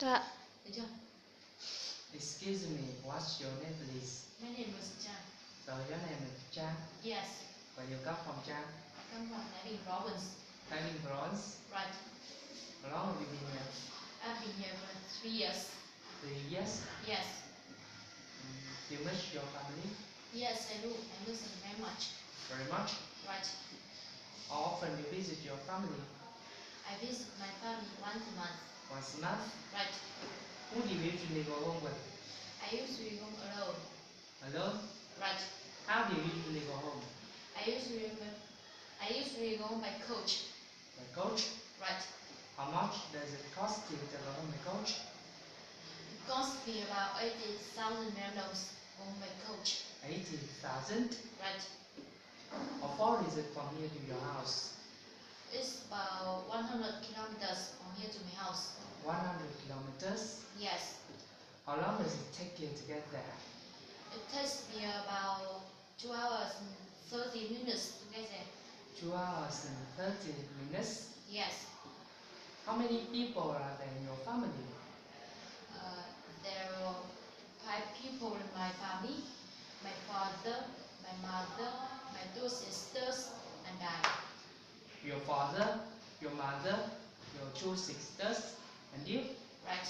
Dạ, được chưa Excuse me, what's your name please? my name is Trang So your name is Trang. yes Where you come from Trang? I come from Thái Bình province Living bronze. right How long have you been here? I've been here for three years Three years. yes Mm, You miss your family yes I do I miss them very much very much. right How often do you visit your family? I visit my family once a month Once a month. right Who do you usually go home with? I usually home alone Alone? right How do you usually go home? I usually I usually go home by coach By coach? right How much does it cost you to go home by coach? it costs me about eighty thousand dollars on by coach 80,000. right How far is it from here to your house? it's about 100 kilometers from here to my house 100 kilometers. yes How long does it take you to get there? It takes me about two hours and 30 minutes to get there. 2 hours and 30 minutes. Yes, How many people are there in your family? uh, there are five people in my family. My father, my mother, my two sisters, and I. Your father, your mother, your two sisters, and you? Right?